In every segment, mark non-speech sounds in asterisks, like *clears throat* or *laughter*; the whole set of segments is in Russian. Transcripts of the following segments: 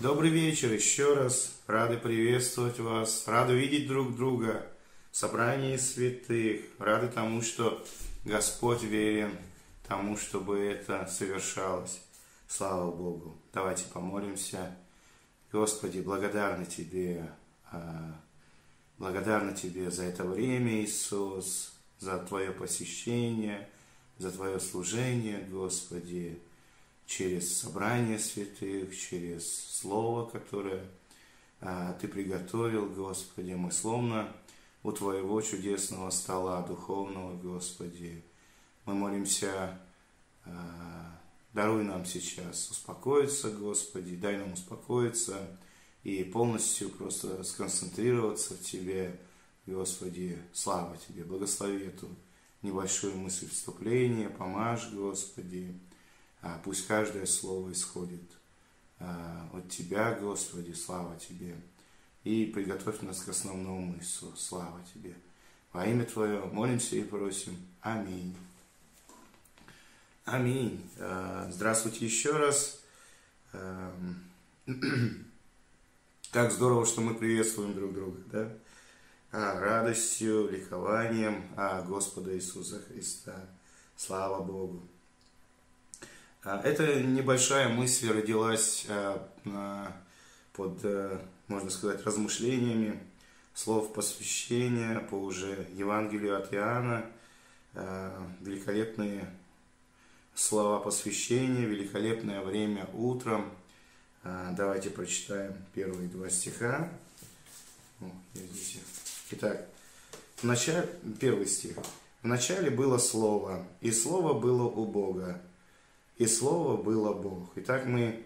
Добрый вечер еще раз. Рады приветствовать вас. Рады видеть друг друга. Собрание святых. Рады тому, что Господь верен тому, чтобы это совершалось. Слава Богу. Давайте помолимся. Господи, благодарны Тебе. А, благодарны Тебе за это время, Иисус, за Твое посещение, за Твое служение, Господи через собрание святых, через Слово, которое а, Ты приготовил, Господи. Мы словно у Твоего чудесного стола духовного, Господи. Мы молимся, а, даруй нам сейчас успокоиться, Господи, дай нам успокоиться и полностью просто сконцентрироваться в Тебе, Господи, слава Тебе, благослови эту небольшую мысль вступления, помажь, Господи, а пусть каждое слово исходит а, от Тебя, Господи, слава Тебе. И приготовь нас к основному мыслю. Слава Тебе. Во имя Твое молимся и просим. Аминь. Аминь. А, здравствуйте еще раз. *clears throat* Как здорово, что мы приветствуем друг друга, да? Радостью, ликованием Господа Иисуса Христа. Слава Богу. А, эта небольшая мысль родилась а, под, э, можно сказать, размышлениями слов посвящения по уже Евангелию от Иоанна, а, великолепные слова посвящения, великолепное время утром. Давайте прочитаем первые два стиха. Итак, в начале, первый стих. В начале было Слово, и Слово было у Бога, и Слово было Бог. Итак, мы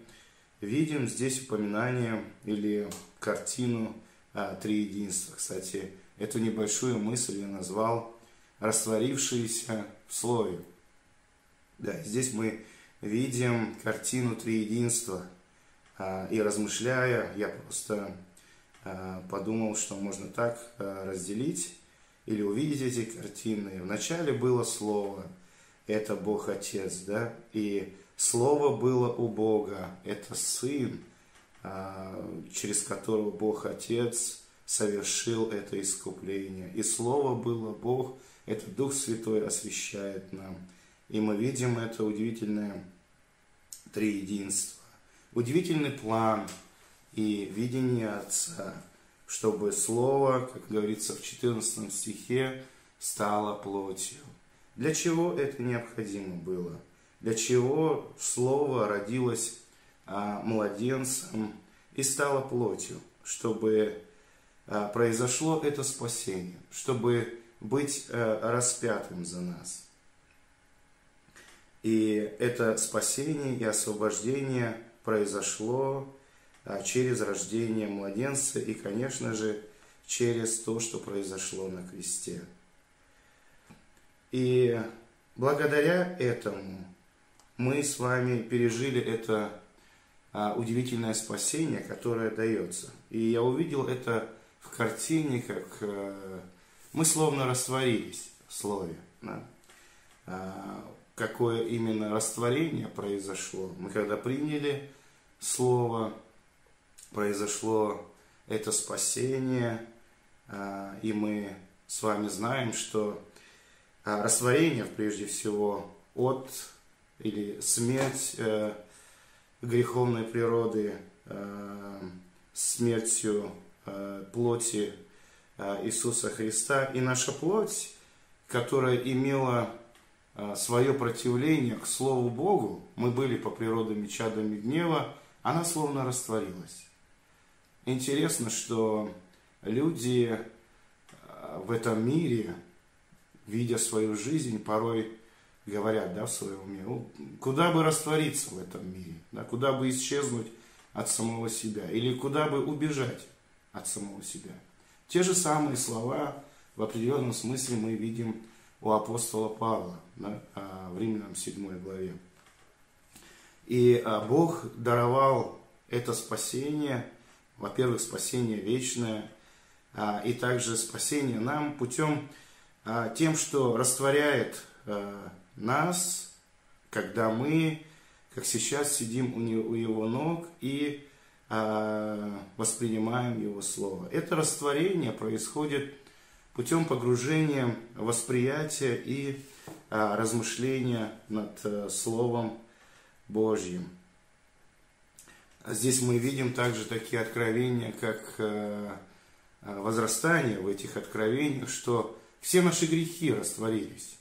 видим здесь упоминание или картину а, Триединства. Кстати, эту небольшую мысль я назвал растворившиеся в Слове. Да, здесь мы видим картину Триединства. А, и размышляя, я просто а, подумал, что можно так а, разделить или увидеть эти картины. Вначале было Слово – это Бог Отец, да, и Слово было у Бога, это Сын, а, через которого Бог Отец совершил это искупление. И Слово было Бог, это Дух Святой освящает нам. И мы видим это удивительное триединство, удивительный план и видение Отца, чтобы Слово, как говорится в 14 стихе, стало плотью. Для чего это необходимо было? Для чего Слово родилось а, младенцем и стало плотью? Чтобы а, произошло это спасение, чтобы быть а, распятым за нас. И это спасение и освобождение произошло а, через рождение младенца и, конечно же, через то, что произошло на кресте. И благодаря этому мы с вами пережили это а, удивительное спасение, которое дается. И я увидел это в картине, как а, мы словно растворились в слове. Да? А, какое именно растворение произошло. Мы когда приняли слово, произошло это спасение, и мы с вами знаем, что растворение, прежде всего, от или смерть э, греховной природы, э, смертью э, плоти э, Иисуса Христа. И наша плоть, которая имела э, свое противление к Слову Богу, мы были по природе чадами гнева, она словно растворилась. Интересно, что люди э, в этом мире, видя свою жизнь, порой говорят да, в своем уме, куда бы раствориться в этом мире, да, куда бы исчезнуть от самого себя, или куда бы убежать от самого себя. Те же самые слова в определенном смысле мы видим у апостола Павла да, а, в Римлянам 7 главе. И а, Бог даровал это спасение, во-первых, спасение вечное, а, и также спасение нам путем тем, что растворяет а, нас, когда мы, как сейчас, сидим у, его ног и воспринимаем Его Слово. Это растворение происходит путем погружения восприятия и размышления над Словом Божьим. Здесь мы видим также такие откровения, как возрастание в этих откровениях, что все наши грехи растворились.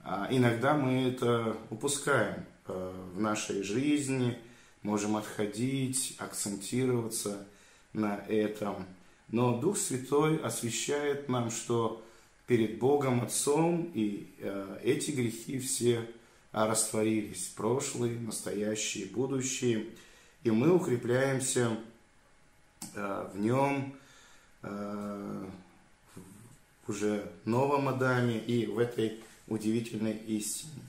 А иногда мы это упускаем в нашей жизни, можем отходить, акцентироваться на этом. Но Дух Святой освещает нам, что перед Богом Отцом и э, эти грехи все растворились, прошлые, настоящие, будущие, и мы укрепляемся э, в нем э, уже новом Адаме и в этой удивительной истине.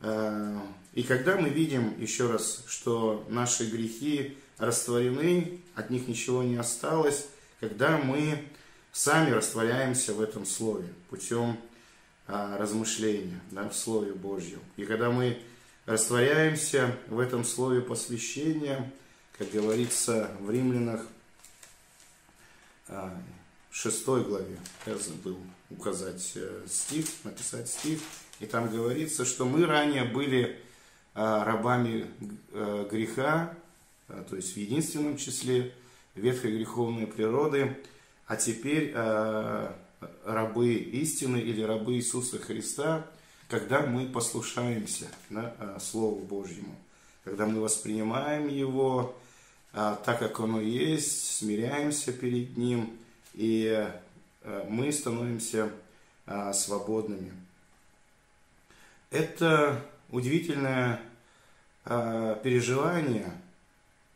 Э, и когда мы видим еще раз, что наши грехи растворены, от них ничего не осталось, когда мы сами растворяемся в этом Слове путем а, размышления да, в Слове Божьем. И когда мы растворяемся в этом Слове посвящения, как говорится в Римлянах 6 а, главе, я забыл указать э, стих, написать стих, и там говорится, что мы ранее были а, рабами э, греха, то есть в единственном числе ветхой греховной природы, а теперь рабы истины или рабы Иисуса Христа, когда мы послушаемся да, Слову Божьему, когда мы воспринимаем Его так, как оно есть, смиряемся перед Ним, и мы становимся свободными. Это удивительное э, переживание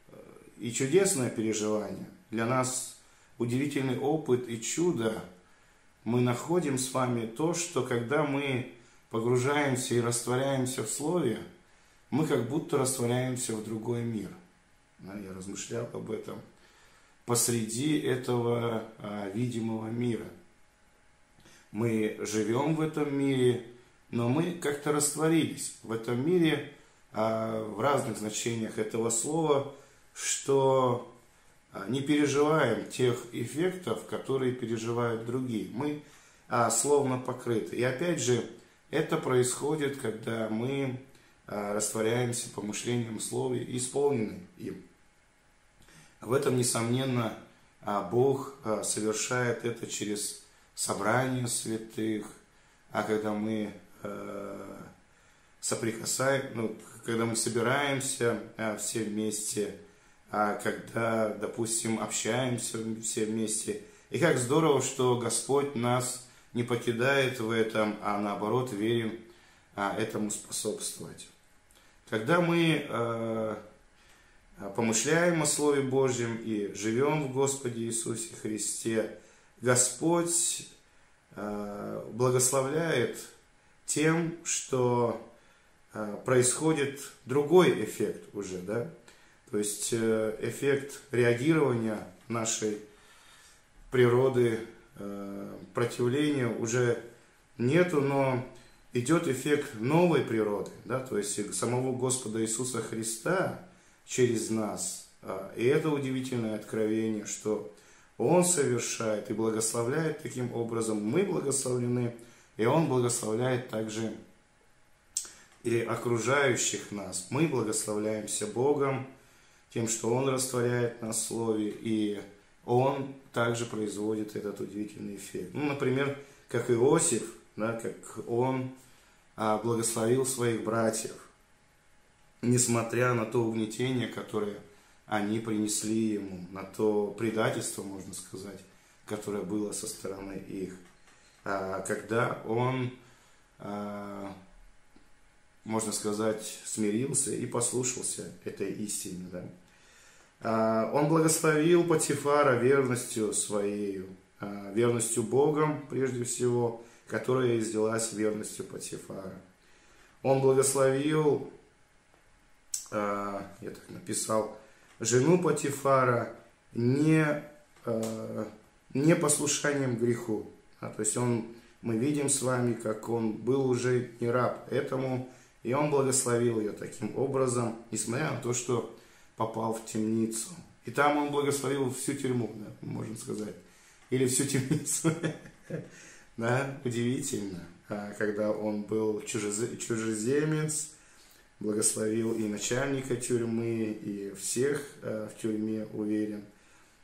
э, и чудесное переживание. Для нас удивительный опыт и чудо. Мы находим с вами то, что когда мы погружаемся и растворяемся в Слове, мы как будто растворяемся в другой мир. Я размышлял об этом. Посреди этого а, видимого мира. Мы живем в этом мире, но мы как-то растворились в этом мире а, в разных значениях этого слова, что а, не переживаем тех эффектов, которые переживают другие. Мы словно покрыты. И опять же, это происходит, когда мы растворяемся по мышлениям слове и исполнены им. В этом, несомненно, Бог совершает это через собрание святых, а когда мы Э, соприкасаем, ну, когда мы собираемся все вместе, а когда, допустим, общаемся все вместе. И как здорово, что Господь нас не покидает в этом, а наоборот верим а, этому способствовать. Когда мы помышляем о Слове Божьем и живем в Господе Иисусе Христе, Господь э, благословляет тем, что э, происходит другой эффект уже, да, то есть э, эффект реагирования нашей природы, э, противления уже нету, но идет эффект новой природы, да, то есть самого Господа Иисуса Христа через нас. И это удивительное откровение, что Он совершает и благословляет таким образом. Мы благословлены – и Он благословляет также и окружающих нас. Мы благословляемся Богом тем, что Он растворяет нас в Слове, и Он также производит этот удивительный эффект. Ну, например, как Иосиф, да, как он а, благословил своих братьев, несмотря на то угнетение, которое они принесли ему, на то предательство, можно сказать, которое было со стороны их. А, когда он, а, можно сказать, смирился и послушался этой истине. Да? А, он благословил Патифара верностью своей, верностью Богом, прежде всего, которая издалась верностью Патифара. Он благословил, я так написал, жену Патифара не, не послушанием греху, а, то есть он, мы видим с вами, как он был уже не раб этому, и он благословил ее таким образом, несмотря на то, что попал в темницу. И там он благословил всю тюрьму, да, можно сказать. Или всю темницу. *laughs* Да, удивительно. А когда он был чужеземец, благословил и начальника тюрьмы, и всех а, в тюрьме, уверен.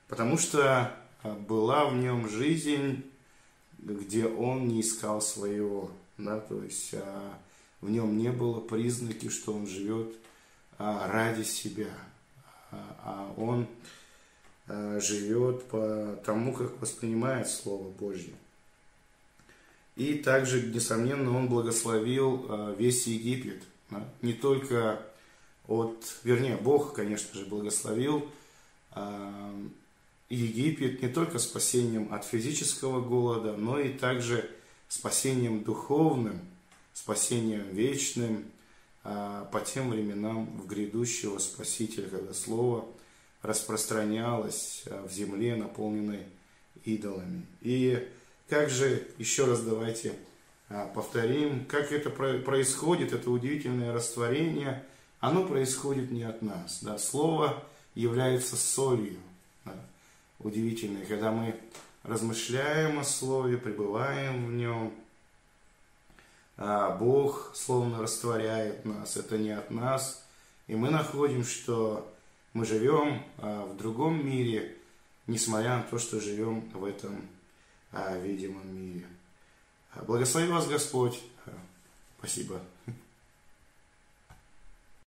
Потому что а, была в нем жизнь, где он не искал своего. Да, то есть в нем не было признаки, что он живет ради себя, а он живет по тому, как воспринимает Слово Божье. И также, несомненно, он благословил весь Египет. Не только от, вернее, Бог, конечно же, благословил Египет не только спасением от физического голода, но и также спасением духовным, спасением вечным по тем временам в грядущего Спасителя, когда Слово распространялось в земле, наполненной идолами. И как же, еще раз давайте а, повторим, как это происходит, это удивительное растворение, оно происходит не от нас. Да? Слово является солью. Да? Удивительное, когда мы размышляем о Слове, пребываем в нем, а Бог словно растворяет нас, это не от нас, и мы находим, что мы живем а, в другом мире, несмотря на то, что живем в этом видимом мире. Благослови вас Господь. Спасибо.